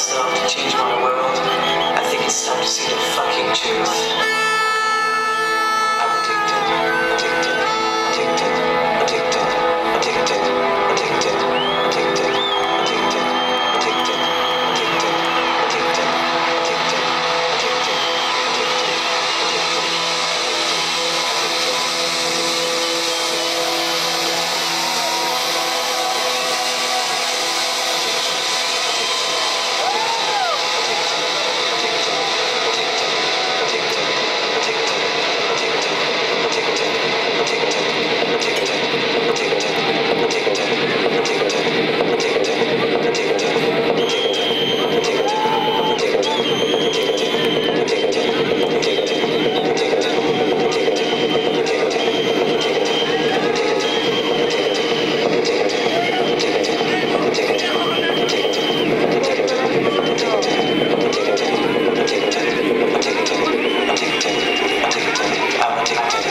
myself to change my world. I think it's time to see the fucking truth. Addicted.